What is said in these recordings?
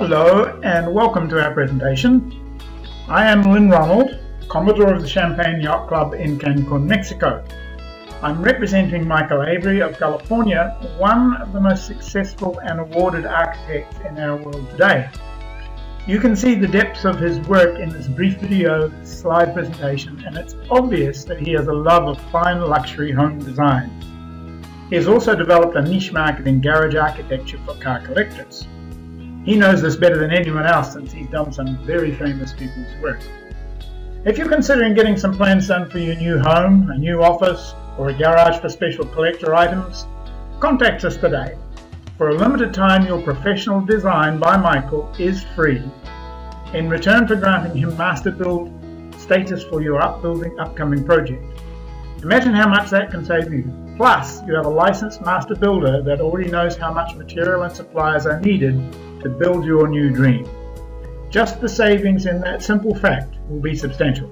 Hello and welcome to our presentation. I am Lin Ronald, Commodore of the Champagne Yacht Club in Cancun, Mexico. I'm representing Michael Avery of California, one of the most successful and awarded architects in our world today. You can see the depths of his work in this brief video slide presentation and it's obvious that he has a love of fine luxury home designs. He has also developed a niche market in garage architecture for car collectors. He knows this better than anyone else since he's done some very famous people's work. If you're considering getting some plans done for your new home, a new office, or a garage for special collector items, contact us today. For a limited time, your professional design by Michael is free. In return for granting him master build status for your upbuilding upcoming project. Imagine how much that can save you. Plus, you have a licensed master builder that already knows how much material and supplies are needed to build your new dream. Just the savings in that simple fact will be substantial.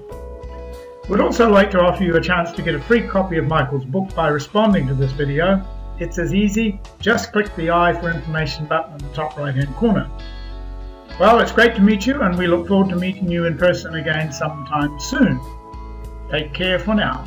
We'd also like to offer you a chance to get a free copy of Michael's book by responding to this video. It's as easy, just click the I for information button in the top right hand corner. Well, it's great to meet you and we look forward to meeting you in person again sometime soon. Take care for now.